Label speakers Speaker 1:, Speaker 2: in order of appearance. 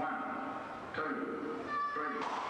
Speaker 1: One, two, three.